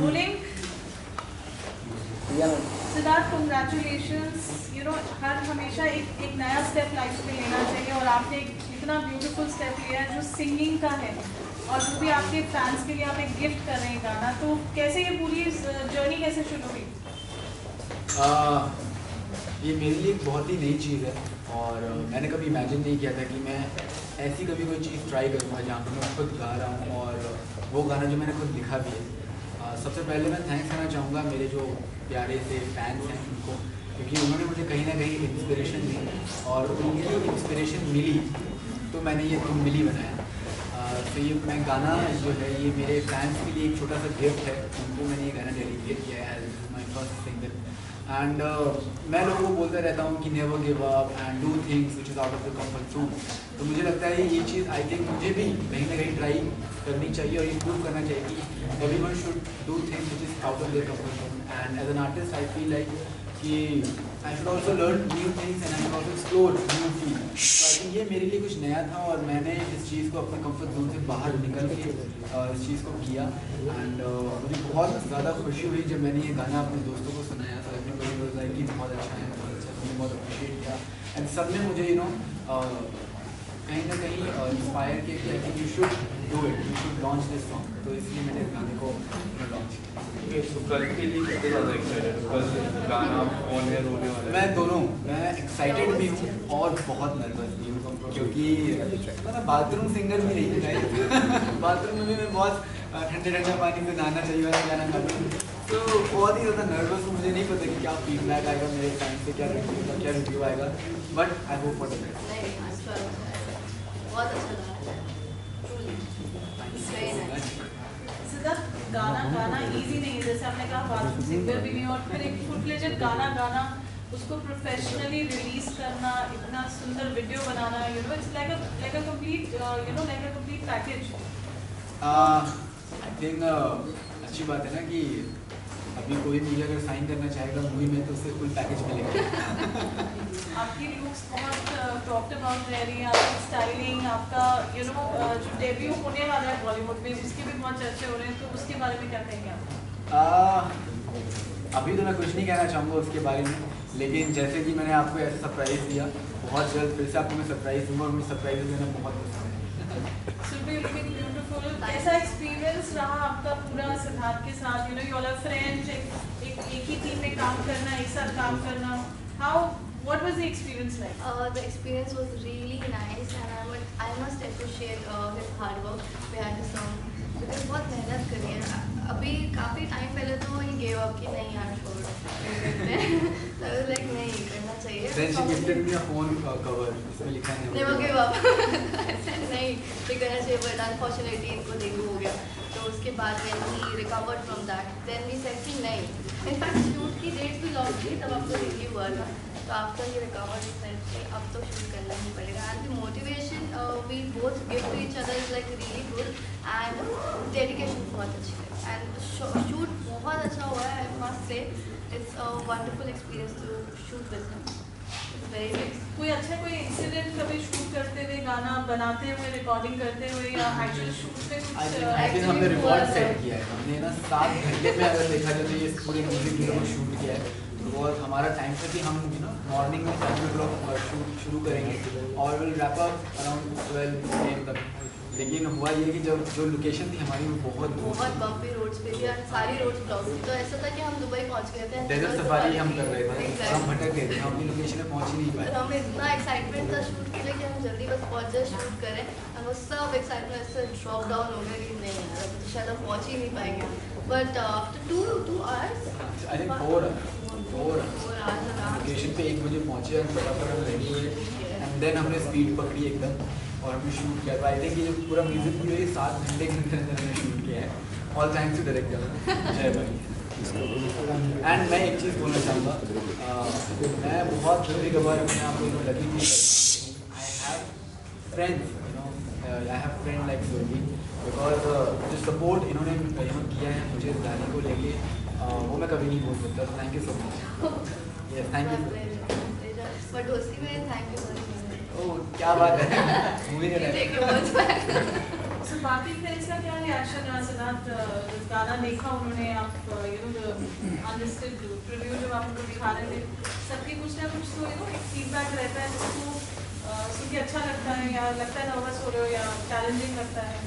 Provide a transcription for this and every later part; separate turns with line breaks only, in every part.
Rolling. Siddharth congratulations you know हर हमेशा एक एक नया स्टेप लाइफ में लेना चाहिए और आपने एक इतना ब्यूटीफुल स्टेप लिया है जो सिंगिंग का है। और वो भी आपके फैंस के लिए आप एक गिफ्ट कर रहे हैं गाना तो कैसे ये पूरी जर्नी कैसे शुरू हुई?
ये मेरे लिए एक बहुत ही नई चीज़ है और मैंने कभी इमेजिन नहीं किया था कि मैं ऐसी कभी कोई चीज़ ट्राई करूँगा जहाँ पर मैं खुद गा रहा हूँ और वो गाना जो मैंने खुद लिखा भी है। सबसे पहले मैं थैंक्स करना चाहूँगा मेरे जो प्यारे से फैंस हैं उनको, क्योंकि उन्होंने मुझे कहीं ना कहीं इंस्पिरेशन दी और उनकी इंस्पिरेशन मिली तो मैंने ये तुम मिली बनाया। तो ये मैं गाना जो है, ये मेरे फैंस के लिए एक छोटा सा गिफ्ट है, उनको मैंने ये गाना डेडिकेट किया है माई फ़र्स्ट सिंगल एंड मैं लोगों को बोलता रहता हूँ कि never give up and do things which is out of the comfort zone तो मुझे लगता है ये चीज़ आई थिंक मुझे भी कहीं ना कहीं ट्राई करनी चाहिए और इम्प्रूव करना चाहिए कि everyone should do things which is out of their comfort zone and as an artist I feel like कि I should also learn new things and I should also explore new feel तो ये मेरे लिए कुछ नया था और मैंने इस चीज़ को अपने कंफर्ट जोन से बाहर निकल के uh, इस चीज़ को किया। एंड uh, मुझे बहुत ज़्यादा खुशी हुई जब मैंने ये गाना अपने दोस्तों को सुनाया तो एवरीबडी वाज लाइक कि बहुत अच्छा है बहुत अच्छा तुमने बहुत अप्रिशिएट किया। एंड सबने मुझे यू नो कहीं ना कहीं इंस्पायर किया कि I think you should do it you should launch this song तो इसलिए मैंने इस गाने को लॉन्च किया। मैं दोनों मैं एक्साइटेड भी हूँ और बहुत नर्वस भी हूँ। क्योंकि मैं बाथरूम सिंगर भी नहीं हूँ बाथरूम में भी मैं बहुत ठंडे ठंडे पानी में नहाना चाहिए वाला गाना हूँ तो बहुत ही ज़्यादा नर्वस हूँ मुझे नहीं पता कि क्या फीडबैक आएगा मेरे टाइम से क्या रिव्यू क्या रिव्यू आएगा बट आई होप फॉर
बहुत अच्छा लगा।
गाना गाना इजी नहीं है। जैसे आपने कहा बाथरूम सिंगर भी नहीं और फिर एक फुल फ्लेजेड गाना गाना उसको प्रोफेशनली रिलीज़ करना इतना सुंदर video banana you know it's like a like a complete you know like a complete package
I think अच्छी बात है ना कि अभी कोई भी अगर साइन करना चाहेगा मूवी में तो उसे फुल पैकेज मिलेगा
आपकी लुक्स बहुत टॉक्ड अबाउट रह रही है आपकी स्टाइलिंग आपका यू नो जो डेब्यू होने वाला है बॉलीवुड में उसके भी बहुत चर्चे हो रहे हैं तो उसके बारे में क्या कहेंगे आप?
अभी तो मैं कुछ नहीं कहना चाहूँगा उसके बारे में लेकिन जैसे कि मैंने आपको ऐसा सरप्राइज़ दिया बहुत जल्द फिर से आपको मैं सरप्राइज़ दूँगा और मुझे सरप्राइज़ देना बहुत पसंद है।
लुकिंग ब्यूटीफुल कैसा एक्सपीरियंस रहा आपका पूरा सिद्धार्थ के साथ you know you all are friends एक एक ही टीम में काम करना एक साथ काम करना. How what was the experience like
Uh, the experience was really nice and I would I must appreciate uh, his hard work. Behind the song because बहुत मेहनत करी है अभी काफ़ी टाइम पहले तो ही गेव अप कि नहीं यार छोड़ लाइक नहीं करना चाहिए।
Then she gifted me a phone cover इसमें लिखा
never give up नहीं ये करना चाहिए बट अनफॉर्चुनेटली इनको डेंगू हो गया। तो उसके बाद we said कि नहीं। इनफैक्ट शूट की डेट भी लॉन्च थी तब आपको रिलीव हुआ था। तो आफ्टर ही रिकवर कि अब तो शूट करना ही पड़ेगा। And the motivation we both give to each other is like really good and बहुत अच्छी है एंड शूट बहुत अच्छा हुआ है I must say it's a wonderful experience to shoot with him
कोई अच्छा कोई इंसिडेंट कभी शूट करते हुए गाना बनाते हुए रिकॉर्डिंग करते हुए या एक्चुअल शूट पे कुछ
थिंक
uh,
आई थिंक हमने रिकॉर्ड सेट किया है। हमने ना सात घंटे में अगर देखा जाए तो ये पूरे म्यूज़िक वीडियो को शूट किया है। तो वो हमारा टाइम था कि हम यू नो मॉर्निंग में सेवन ओ क्लॉक शूट शुरू करेंगे। और will wrap up around twelve M तक। लेकिन हुआ ये कि जब जो लोकेशन थी हमारी वो बहुत
बहुत बम्पी रोड्स पे थी और सारी रोड्स ब्लॉक थी। तो ऐसा था कि हम दुबई पहुँच गए थे।
डेजर्ट सफारी हम कर रहे थे। हम भटक गए थे। हम अपनी लोकेशन पे पहुँच ही नहीं पाए।
हमें इतना एक्साइटमेंट था शूट के लिए कि हम जल्दी बस पहुँच जाए शूट करें। और वो सब एक्साइटमेंट से ड्रॉप डाउन हो गया कि नहीं यार तो शायद हम पहुँच ही नहीं पाएँगे। But after two two hours
I think four
hours
location पे एक बजे पहुँचे हम फटाफट हम रेडी हुए। एंड देन हमने स्पीड पकड़ी एकदम। और हमने शूट किया तो आई थिंक ये जो पूरा म्यूज़िक वीडियो ये सात घंटे के अंदर अंदर हमने शूट किया है। ऑल थैंक्स टू डायरेक्टर जय भाई। एंड मैं एक चीज़ बोलना चाहूँगा। मैं बहुत कभी कभार अपने आप को लगी थी। I have friends you know I have friend like Soni because जो सपोर्ट इन्होंने यू नो किया है मुझे गाने को लेके वो मैं कभी नहीं बोल सकता। Thank you so much yes thank you
but में थैंक यू
क्या बात है? मूवी का
words back.
So बाकी फ्रेंड्स का क्या रिएक्शन रहा सिद्धार्थ गाना देखा उन्होंने आप यू नो अनलिस्टेड रिव्यू जब आप उनको दिखा रहे थे सबके कुछ ना कुछ तो यू नो एक फीडबैक रहता है जिसको अ, सुन के अच्छा लगता है या लगता है नर्वस हो रहे हो या चैलेंजिंग लगता है?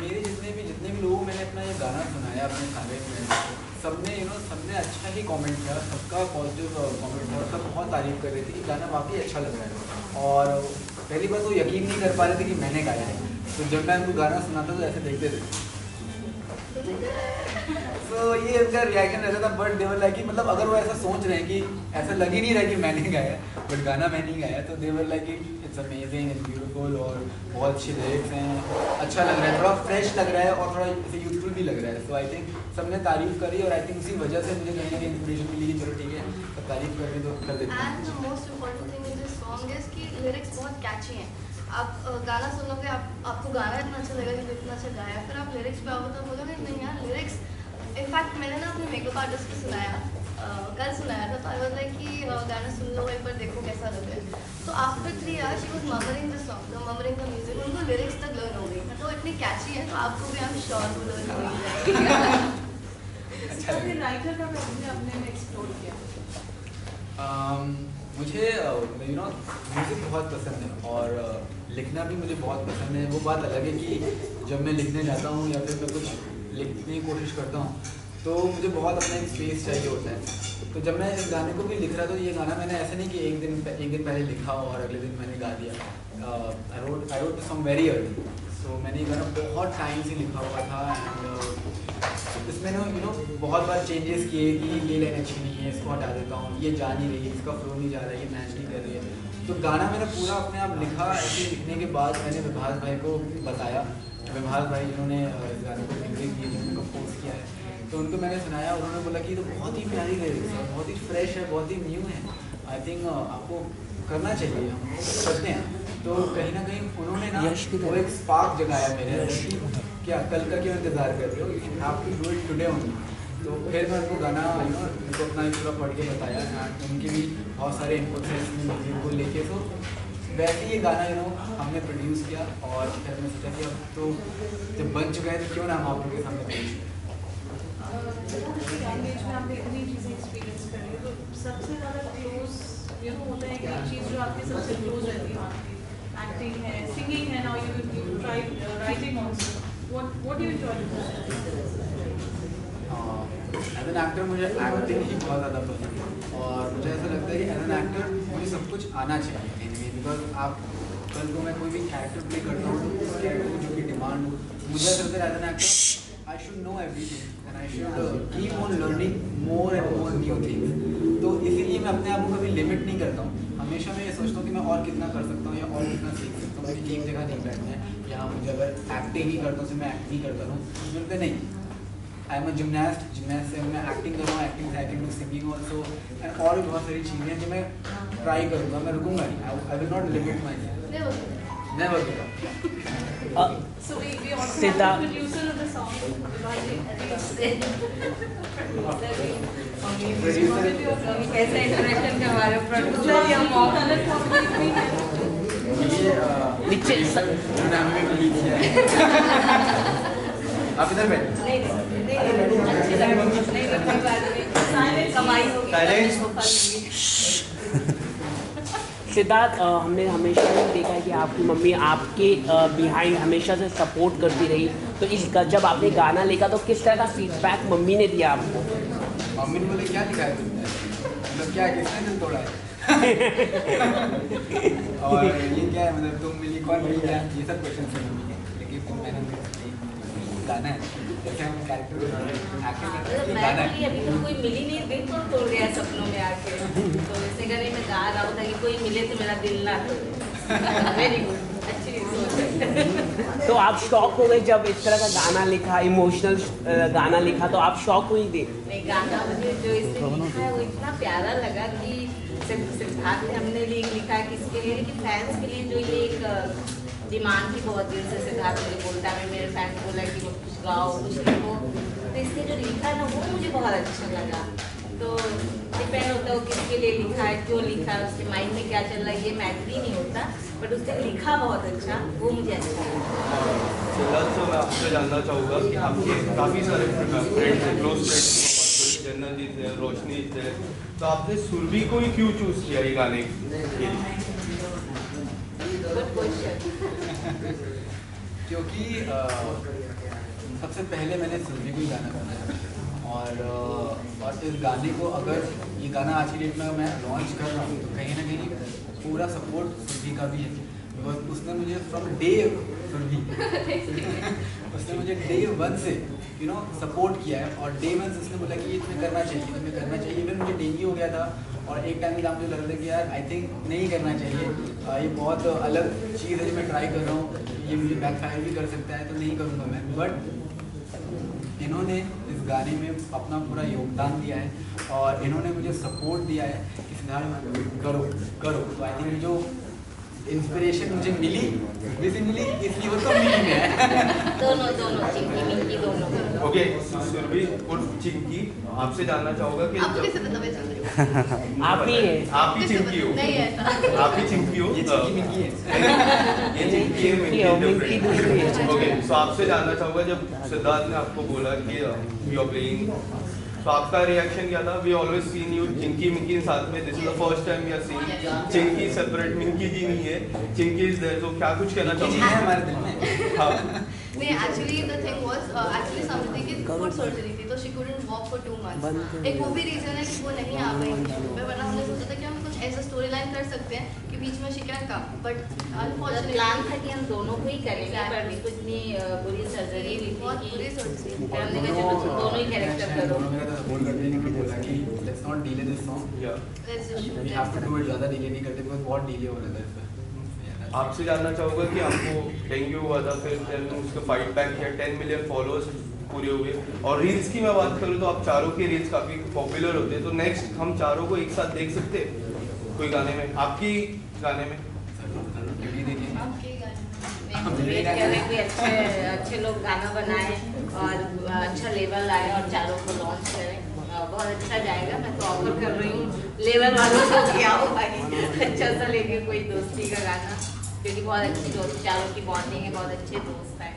मेरे जितने भी जितने भी लोगों मैंने अपना ये गाना सुनाया अपने सारे फ्रेंड्स को सबने यू नो सबने अच्छा ही कमेंट किया, सबका पॉजिटिव कमेंट था सब बहुत तारीफ़ कर रहे थे कि गाना वाकई अच्छा लग रहा है। और पहली बार तो यकीन नहीं कर पा रहे थे कि मैंने गाया है। तो जब मैं उनको गाना सुनाता तो ऐसे देखते थे। तो ये इनका रिएक्शन रहता था बट देवर लाइक कि मतलब अगर वो ऐसा सोच रहे हैं कि ऐसा लग ही नहीं रहा कि मैंने गाया बट गाना मैंने ही गाया तो they were like it's amazing it's beautiful और बहुत अच्छे लिरिक्स हैं अच्छा लग रहा है, थोड़ा फ्रेश लग रहा है और थोड़ा ऐसे यूथफुल भी लग रहा है। सो आई थिंक सबने तारीफ़ करी और आई थिंक उसी वजह से मुझे कहीं ना कहीं इंस्पिरेशन मिली कि चलो ठीक है अब तारीफ़ कर तो कर देते हैं।
हैं आप गाना सुनोगे आप आपको गाना इतना अच्छा लगेगा कि इतना अच्छा गाया। फिर आप लिरिक्स पे आओगे तो बोलोगे नहीं यार लिरिक्स इनफैक्ट मैंने ना अपने मेकअप आर्टिस्ट को सुनाया। कल सुनाया था तो आई वाज लाइक कि गाना सुन लो एक बार देखो कैसा लग रहा है। तो after three hour she was murmuring the song the murmuring the music उनको लिरिक्स तक लर्न हो गई। तो इतनी कैची है तो आपको भी हम श्योर वो लर्न हो जाएगी
अच्छा।
अपने
लगा।
राइटर का अपने एक्सप्लोर किया?
Um, मुझे यू नो म्यूज़िक बहुत पसंद है और लिखना भी मुझे बहुत पसंद है। वो बात अलग है कि जब मैं लिखने जाता हूँ या फिर मैं कुछ लिखने की कोशिश करता हूँ तो मुझे बहुत अपना एक स्पेस चाहिए होता है। तो जब मैं इस गाने को भी लिख रहा था तो ये गाना मैंने ऐसे नहीं कि एक दिन एक दिन पहले लिखा और अगले दिन मैंने गा दिया। I wrote I wrote some very early so मैंने ये गाना बहुत टाइम से लिखा हुआ था इसमें ना यू नो बहुत बार चेंजेस किए कि ये लाइन अच्छी नहीं है इसको हटा देता हूँ ये जा नहीं रही इसका फ्लो नहीं जा रहा है ये मैच नहीं कर रही है। तो गाना मैंने पूरा अपने आप लिखा ऐसे लिखने के बाद मैंने विभास भाई को बताया। विभास भाई जिन्होंने इस गाने को म्यूज़िक दिए जिन्होंने कंपोज किया है। तो उनको मैंने सुनाया उन्होंने बोला कि ये तो बहुत ही प्यारी लिरिक्स है बहुत ही फ्रेश है बहुत ही न्यू है। आई थिंक आपको करना चाहिए हम करते हैं। तो कहीं ना कहीं उन्होंने ना वो एक स्पार्क जगाया मेरे क्या कल का क्यों इंतज़ार कर रहे हो? You to do it today only तो फिर मैं उनको गाना यू नो उनको अपना पूरा पढ़ के बताया उनके भी बहुत सारे इनपुट हैं इसमें म्यूज़िक को लेके। तो वैसे ये गाना यू नो हमने प्रोड्यूस किया और फिर हमने सोचा कि अब तो जब बन चुका है तो क्यों ना हम आप लोगों के सामने पेश
में सबसे ज़्यादा क्लोज यू नो होता है कि चीज़ जो आपके सबसे क्लोज रहती है एक्टिंग है सिंगिंग है now you you try writing
as an actor मुझे एक्टिंग ही बहुत ज़्यादा पसंद है। और मुझे ऐसा लगता है कि एज एन एक्टर मुझे सब कुछ आना चाहिए कहीं बिकॉज़ आप, कल को मैं कोई भी कैरेक्टर प्ले करता हूँ तो उस कैरेक्टर की जो भी डिमांड मुझे ऐसा लगता है as an actor I should know everything and on learning more and more new things तो इसीलिए मैं अपने आप को कभी लिमिट नहीं करता हूँ। हमेशा मैं ये सोचता हूँ कि मैं और कितना कर सकता हूँ या और कितना सीख सकता हूँ एक जगह नहीं बैठना है। या मुझे अगर एक्टिंग ही करता हूँ तो मैं एक्ट ही करता मुझे लगता नहीं I am a gymnast gymnast से मैं एक्टिंग कर रहा हूँ एक्टिंग से I can do singing also and और भी बहुत सारी चीज़ें हैं जो मैं ट्राई करूँगा मैं रुकूँगा नहीं I will not limit my never give up
So we, we also have
Siddharth.
the producer of the song, Vibhaji.
कैसे इंटरेक्शन के हमारे प्रोड्यूसर
है
ये
नीचे
आप इधर बैठ
सिद्धार्थ हमने हमेशा ही देखा है कि आपकी मम्मी आपके बिहाइंड हमेशा से सपोर्ट करती रही। तो इस जब आपने गाना लिखा तो किस तरह का फीडबैक मम्मी ने दिया आपको?
मम्मी ने बोले, क्या है तुमने? मतलब क्या, किसने दिल तोड़ा है? और ये क्या है मतलब तुम मिली कौन मिली क्या ये सब क्वेश्चन से लेकिन तुम मैंने गाना है। जैसे हम कैरेक्टर
मैं
गाना
अभी तो कोई मिली नहीं दिल तोड़ तोड़ गया सपनों में आके। तो इसे करे मैं गा रहा हूँ ताकि कोई मिले तो मेरा दिल ना वेरी गुड
तो आप शॉक हो गए जब इस तरह का गाना लिखा इमोशनल गाना लिखा तो आप शॉक हुई थी
नहीं गाना मुझे जो इसने लिखा है वो इतना प्यारा लगा कि सिद्धार्थ ने हमने लिए लिखा है किसके लिए? कि फैंस के लिए जो ये एक डिमांड थी बहुत देर से सिद्धार्थ मुझे बोलता है मेरे फैंस बोला कि वो कुछ गाओ कुछ लिखो। तो इसने जो लिखा है ना वो मुझे बहुत अच्छा लगा। तो डिपेंड होता है वो किसके लिए लिखा है क्यों लिखा है उसके माइंड में क्या चल रहा है ये मैटर ही नहीं होता बट उसने लिखा बहुत अच्छा वो मुझे अच्छा लगा।
सर मैं आपसे जानना चाहूँगा कि आपके काफ़ी सारे फ्रेंड्स हैं क्लोज फ्रेंड्स जन्नत जी थे रोशनी थे तो आपने सुरभि को ही क्यों चूज़ किया ये गाने के लिए?
क्योंकि सबसे पहले मैंने सुरभि को ही गाना बनाया और और इस गाने को अगर ये गाना आज की डेट में मैं लॉन्च कर रहा हूँ तो कहीं ना कहीं पूरा सपोर्ट सुरभि का भी है। बिकॉज़ उसने मुझे फ्रॉम डे सुरभि उसने मुझे डे वन से यू नो सपोर्ट किया है। और डे वन से उसने बोला कि ये तुम्हें करना चाहिए, तुम्हें करना चाहिए। इवन मुझे डेंगू हो गया था, और एक टाइम के मुझे लग रहा था कि यार आई थिंक नहीं करना चाहिए। ये बहुत अलग चीज़ है जो मैं ट्राई कर रहा हूँ। ये मुझे बैकफायर भी कर सकता है तो नहीं करूँगा मैं। बट इन्होंने गाने में अपना पूरा योगदान दिया है और इन्होंने मुझे सपोर्ट दिया है कि सिद्धार्थ करो करो। तो आई थिंक जो इंस्पिरेशन मुझे मिली। सुरभि से मिली इसलिए वो तो मिली है
दोनों दोनों चिंकी मिंकी दोनों।
ओके सुरभि उर्फ़ चिंकी आपसे जानना चाहूँगा कि
आपको कैसे पता मैं चल
आप ही है।
आप ही चिंकी हो।
नहीं ऐसा।
आप ही चिंकी हो
ये चिंकी मिंकी है।
ये चिंकी है
चिंकी है, मिंकी दूसरी है।
ओके सो आपसे जानना चाहूँगा जब सिद्धार्थ ने आपको बोला कि यू आर प्लेइंग तो आपका रिएक्शन क्या था? We always seen you Chinki Minki साथ में. This is the first time we are seen Chinki separate Minki ji नहीं है. चिंकी इज़ देयर तो क्या कुछ कहना चाहोगे?
हमारे दिल में।
हाँ।
नहीं actually the thing was actually समझती कि फुट सर्जरी थी तो she couldn't walk for two months एक वो भी रीजन है कि वो नहीं आ पाई में वरना हमने सोचा था कि हम कुछ ऐसा स्टोरी लाइन कर सकते हैं बीच में she can come but unfortunately
plan था कि हम दोनों को ही करेंगे पर इतनी अ, बुरी सर्जरी ली
बहुत बुरी सर्जरी
फिर हमने कहा चलो तुम दोनों ही कैरेक्टर करो।
दोनों मेरा तो सपोर्ट करते हैं कि बोला कि let's not delay this song
या
we have to do it ज़्यादा डिले नहीं करते बिकॉज़ बहुत डिले हो रहा था इस
आपसे जानना चाहूँगा कि आपको डेंगू हुआ था फिर उसका फाइट बैक किया टेन मिलियन फॉलोअर्स पूरे हुए। और रील्स की मैं बात करूँ तो आप चारों के रील्स काफ़ी पॉपुलर होते हैं। तो नेक्स्ट हम चारों को एक साथ देख सकते हैं कोई गाने में? आपकी गाने में?
हैं अच्छे अच्छे लोग गाना बनाए और अच्छा लेवल आए और चारों को लॉन्च करें। बहुत अच्छा जाएगा। मैं तो ऑफ़र कर रही हूँ। लेवल वालों को क्या हो भाई। अच्छा सा लेके कोई दोस्ती का गाना। क्योंकि बहुत अच्छी दोस्त चारों की बॉन्डिंग है बहुत अच्छे दोस्त हैं।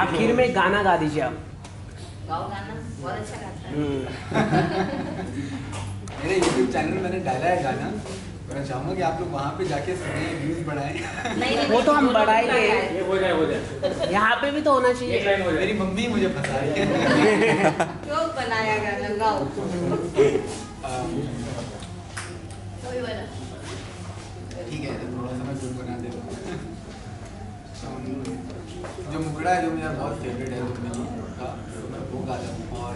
आखिर में गाना गा दीजिए आप।
गाओ गाना। बहुत अच्छा गाता है।
मेरे यूट्यूब चैनल मैंने डाला है गाना। मैं चाहूँगा कि आप लोग वहाँ पे जाके सुने व्यूज़ बढ़ाएँ।
वो तो हम बढ़ाएँगे।
हो।
जाए हो जाए।
यहाँ पे भी तो होना चाहिए।
हो
मेरी मम्मी मुझे फंसा रही है।
क्यों बनाया गाना गाओ
ठीक है तो थोड़ा सा मैं बना दे जो मुकड़ा है जो मेरा बहुत फेवरेट है का तो मैं वो गाता हूँ। और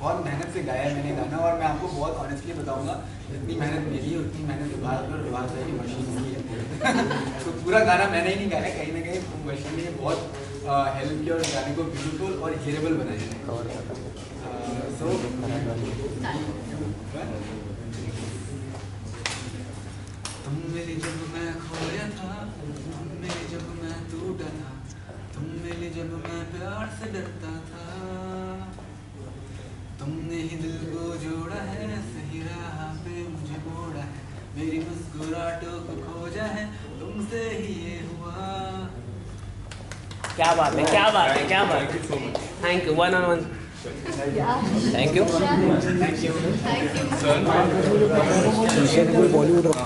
बहुत मेहनत से गाया मैंने गाना और मैं आपको बहुत ऑनेस्टली बताऊँगा, जितनी मेहनत मेरी है उतनी मेहनत विभाग और विभाग सर की मशीन की है। तो पूरा गाना मैंने ही नहीं गाया, कहीं ना कहीं मशीन ने बहुत हेल्प किया और गाने को ब्यूटीफुल और हियरेबल बनाया है। सो तुम मिली जब मैं खोया था, तुम मिली जब मैं टूटा था तुम मिली जब मैं प्यार से डरता
क्या बात है क्या बात है क्या बात
thank you
thank you one on one
thank you
thank you
sir
Bollywood रखता